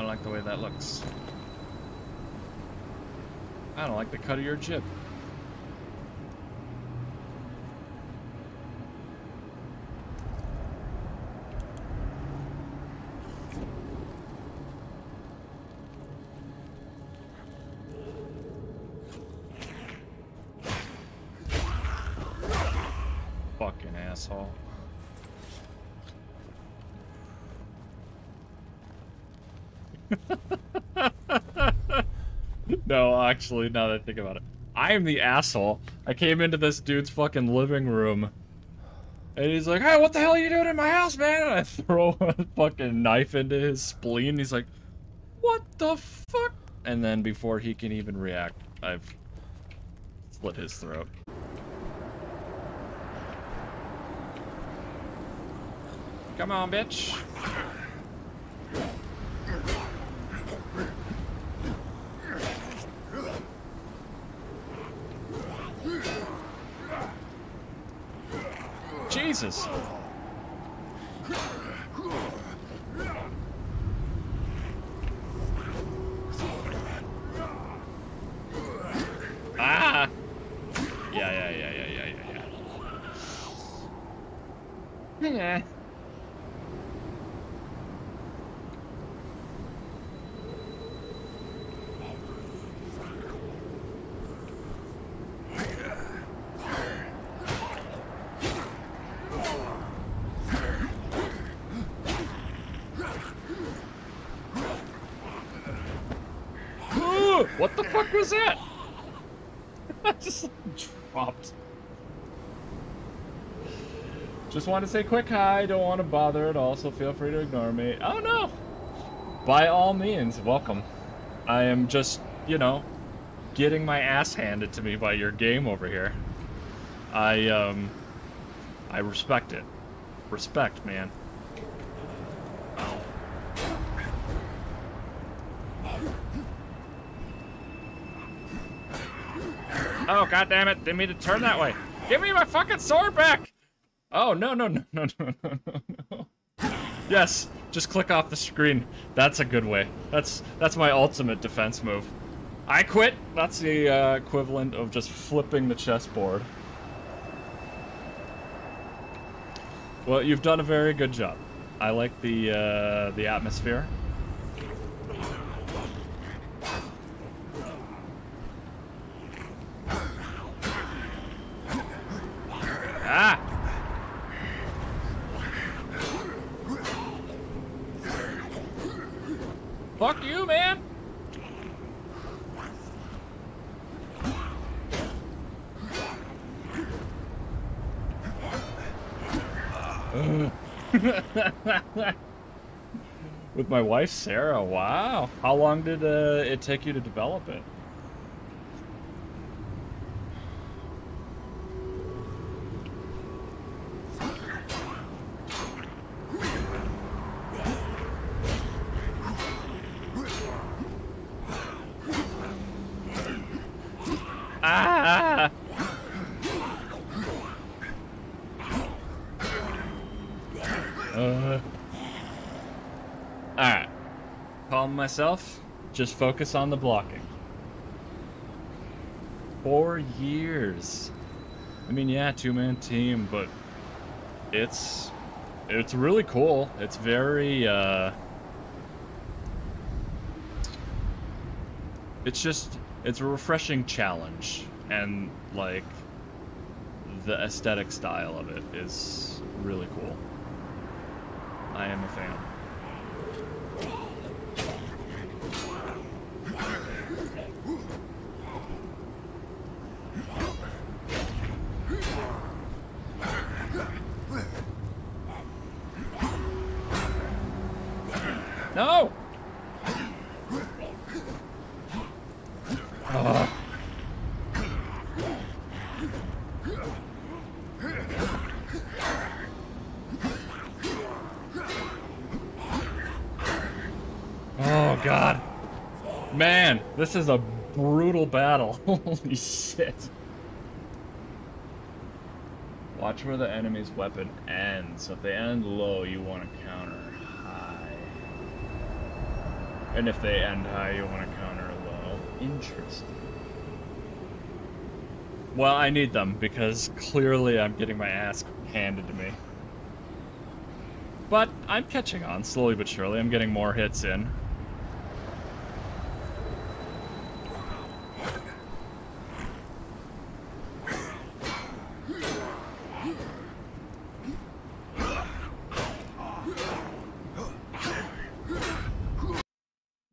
I don't like the way that looks. I don't like the cut of your jib. Fucking asshole. no, actually, now that I think about it, I am the asshole. I came into this dude's fucking living room, and he's like, "Hey, what the hell are you doing in my house, man?" And I throw a fucking knife into his spleen. He's like, "What the fuck?" And then before he can even react, I've slit his throat. Come on, bitch. Jesus. Ah. Yeah, yeah, yeah, yeah, yeah, yeah, yeah. Yeah. What the fuck was that? I just dropped. Just want to say quick hi. Don't want to bother at all, so feel free to ignore me. Oh no! By all means, welcome. I am just, you know, getting my ass handed to me by your game over here. I, um, I respect it. Respect, man. Oh, god damn it. Didn't mean to turn that way. Give me my fucking sword back! Oh, no, no, no, no, no, no, no. Yes, just click off the screen. That's a good way. That's that's my ultimate defense move. I quit. That's the uh, equivalent of just flipping the chessboard. Well, you've done a very good job. I like the uh, the atmosphere. Fuck you, man! With my wife, Sarah. Wow. How long did uh, it take you to develop it? Ah! Uh. Alright. Calm myself. Just focus on the blocking. Four years. I mean, yeah, two-man team, but it's it's really cool. It's very uh it's just it's a refreshing challenge and like the aesthetic style of it is really cool. I am a fan. No! Ugh. God. Man, this is a brutal battle. Holy shit. Watch where the enemy's weapon ends. So if they end low, you want to counter high. And if they end high, you want to counter low. Interesting. Well, I need them because clearly I'm getting my ass handed to me. But I'm catching on slowly but surely. I'm getting more hits in.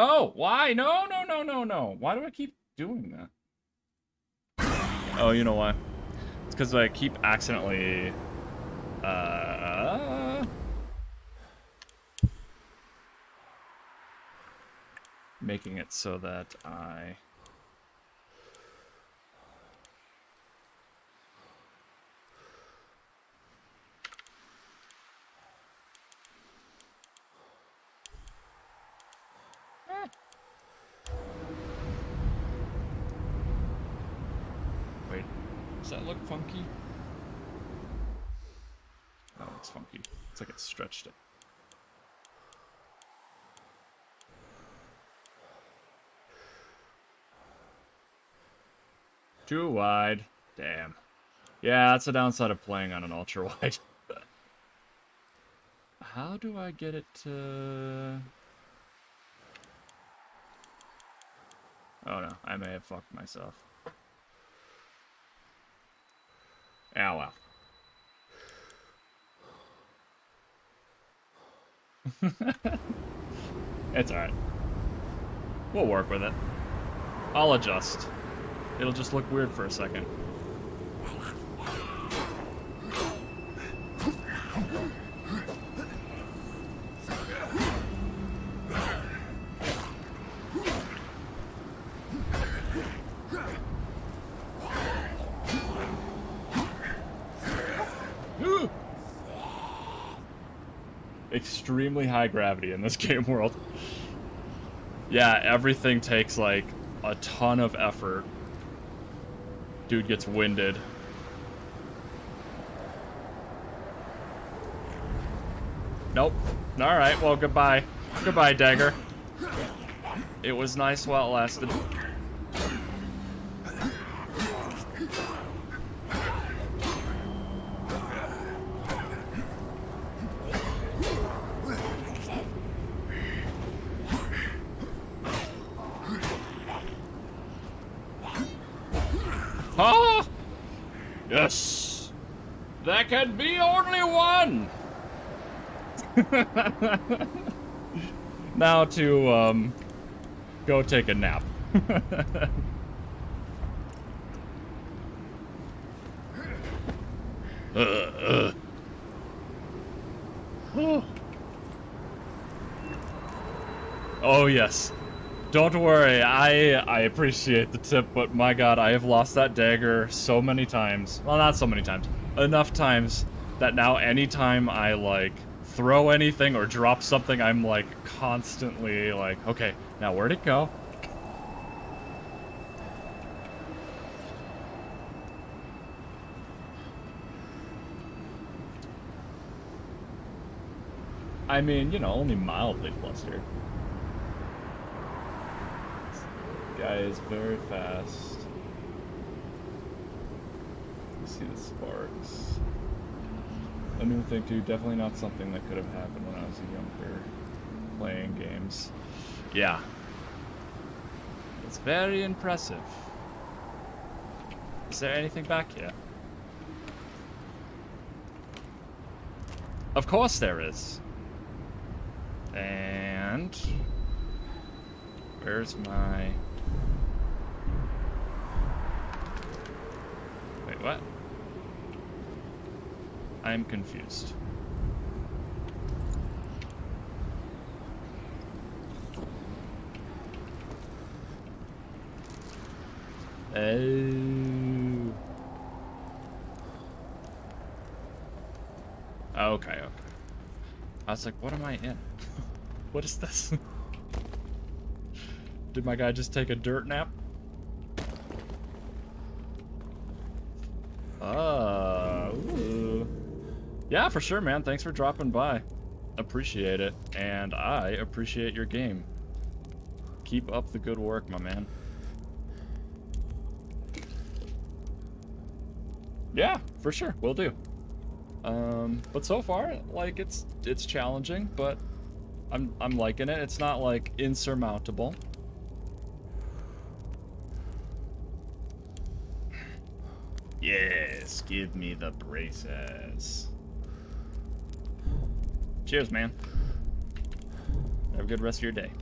No, why? No, no, no, no, no. Why do I keep doing that? Oh, you know why? It's because I keep accidentally... Uh... Making it so that I... Wait, does that look funky? Oh, it's funky. It's like it stretched it. Too wide. Damn. Yeah, that's the downside of playing on an ultra wide. How do I get it to... Oh no, I may have fucked myself. Well. it's alright. We'll work with it. I'll adjust. It'll just look weird for a second. Extremely high gravity in this game world. Yeah, everything takes like a ton of effort. Dude gets winded. Nope. Alright, well, goodbye. Goodbye, Dagger. It was nice while it lasted. Ah! Yes! There can be only one! now to, um, go take a nap. uh, uh. Oh. oh, yes. Don't worry, I I appreciate the tip, but my god, I have lost that dagger so many times. Well, not so many times. Enough times that now anytime I, like, throw anything or drop something, I'm, like, constantly like, okay, now where'd it go? I mean, you know, only mildly flustered. guy is very fast. See the sparks. A new thing too, definitely not something that could have happened when I was a younger playing games. Yeah. It's very impressive. Is there anything back here? Of course there is. And where's my Wait, what? I'm confused. Oh. Okay, okay. I was like, what am I in? what is this? Did my guy just take a dirt nap? Ah. Yeah, for sure, man. Thanks for dropping by. Appreciate it. And I appreciate your game. Keep up the good work, my man. Yeah, for sure, we'll do. Um, but so far, like it's it's challenging, but I'm I'm liking it. It's not like insurmountable. Yes, give me the braces. Cheers, man. Have a good rest of your day.